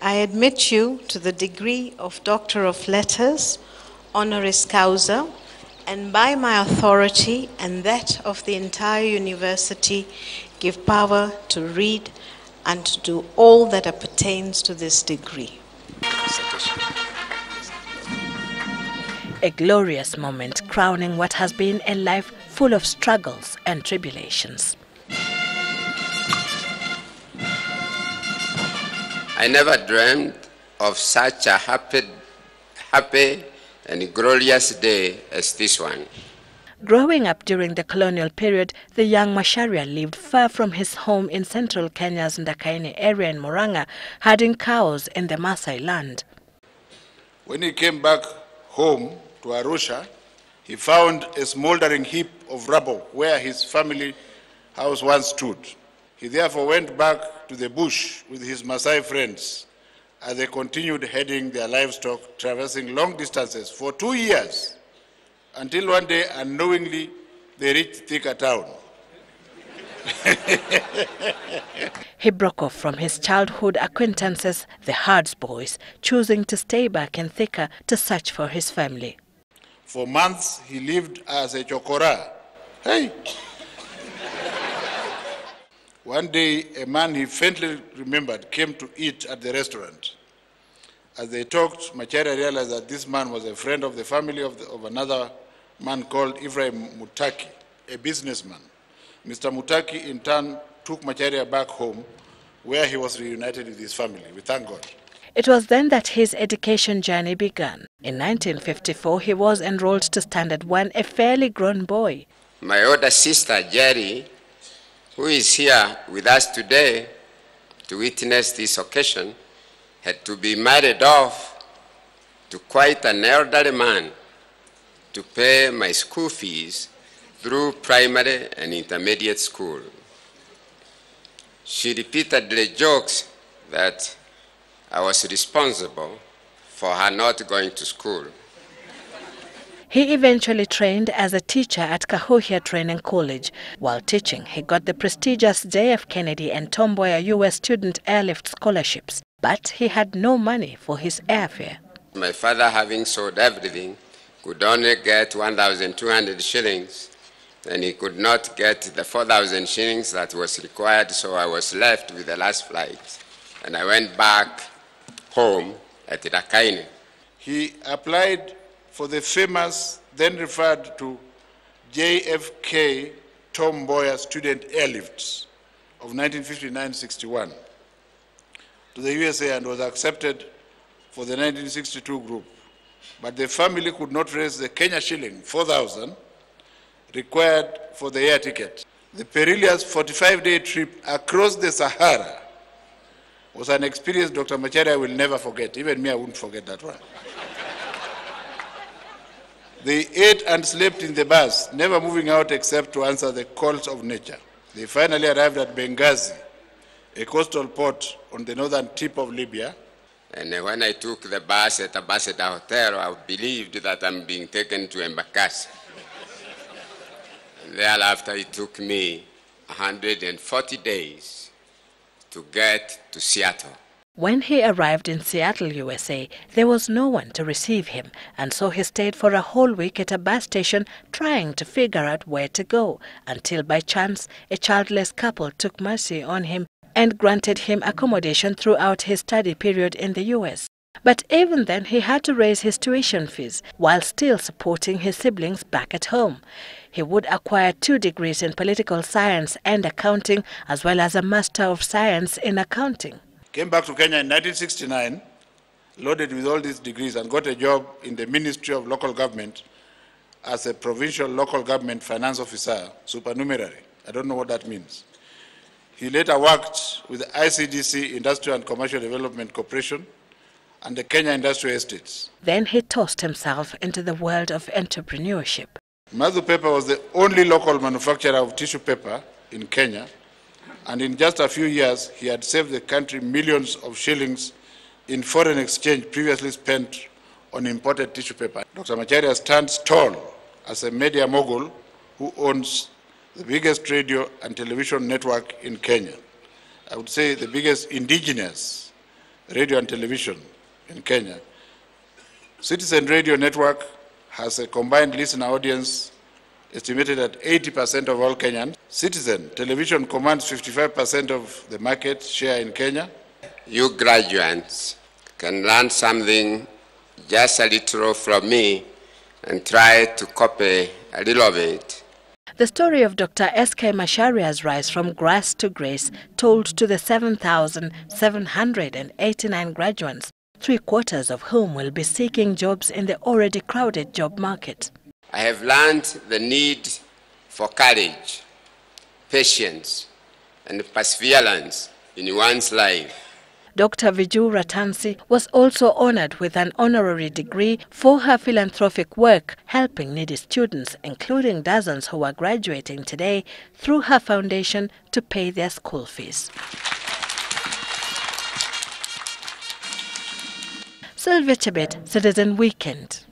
I admit you to the degree of Doctor of Letters, honoris causa, and by my authority and that of the entire university, give power to read and to do all that appertains to this degree. A glorious moment crowning what has been a life full of struggles and tribulations. I never dreamed of such a happy, happy and glorious day as this one. Growing up during the colonial period, the young Macharia lived far from his home in central Kenya's Ndakaini area in Murang'a, herding cows in the Maasai land. When he came back home to Arusha, he found a smoldering heap of rubble where his family house once stood. He therefore went back to the bush with his Maasai friends as they continued heading their livestock, traversing long distances for two years, until one day, unknowingly, they reached Thika town. he broke off from his childhood acquaintances, the Hards boys, choosing to stay back in Thika to search for his family. For months, he lived as a chokora. Hey! One day, a man he faintly remembered came to eat at the restaurant. As they talked, Macharia realized that this man was a friend of the family of, the, of another man called Ephraim Mutaki, a businessman. Mr. Mutaki, in turn, took Macharia back home, where he was reunited with his family. We thank God. It was then that his education journey began. In 1954, he was enrolled to Standard 1, a fairly grown boy. My older sister, Jerry, who is here with us today to witness this occasion, had to be married off to quite an elderly man to pay my school fees through primary and intermediate school. She repeatedly jokes that I was responsible for her not going to school. He eventually trained as a teacher at Kahuhia Training College. While teaching, he got the prestigious J.F. Kennedy and Tom Mboya U.S. Student Airlift scholarships, but he had no money for his airfare. My father, having sold everything, could only get 1,200 shillings, and he could not get the 4,000 shillings that was required, so I was left with the last flight. And I went back home at Rakaini. He applied for the famous, then referred to JFK Tom Mboya student airlifts of 1959-61 to the USA and was accepted for the 1962 group. But the family could not raise the Kenya shilling, 4,000, required for the air ticket. The perilous 45-day trip across the Sahara was an experience Dr. Macharia will never forget. Even me, I wouldn't forget that one. They ate and slept in the bus, never moving out except to answer the calls of nature. They finally arrived at Benghazi, a coastal port on the northern tip of Libya. And when I took the bus at Ambassador Hotel, I believed that I'm being taken to Embakasi. Thereafter, it took me 140 days to get to Seattle. When he arrived in Seattle, USA, there was no one to receive him, and so he stayed for a whole week at a bus station trying to figure out where to go, until by chance a childless couple took mercy on him and granted him accommodation throughout his study period in the US. But even then, he had to raise his tuition fees while still supporting his siblings back at home. He would acquire two degrees in political science and accounting, as well as a Master of Science in accounting. Came back to Kenya in 1969, loaded with all these degrees, and got a job in the Ministry of Local Government as a provincial local government finance officer, supernumerary. I don't know what that means. He later worked with the ICDC, Industrial and Commercial Development Corporation, and the Kenya Industrial Estates. Then he tossed himself into the world of entrepreneurship. Mazu Paper was the only local manufacturer of tissue paper in Kenya and in just a few years, he had saved the country millions of shillings in foreign exchange previously spent on imported tissue paper. Dr. Macharia stands tall as a media mogul who owns the biggest radio and television network in Kenya. I would say the biggest indigenous radio and television in Kenya. Citizen Radio Network has a combined listener audience estimated at 80% of all Kenyan Citizen Television commands 55% of the market share in Kenya. You graduates can learn something just a little from me and try to copy a little of it. The story of Dr. S.K. Macharia's rise from grass to grace told to the 7,789 graduates, three quarters of whom will be seeking jobs in the already crowded job market. I have learned the need for courage, patience, and perseverance in one's life. Dr. Vijoo Rattansi was also honored with an honorary degree for her philanthropic work helping needy students, including dozens who are graduating today, through her foundation to pay their school fees. Sylvia Chebet, Citizen Weekend.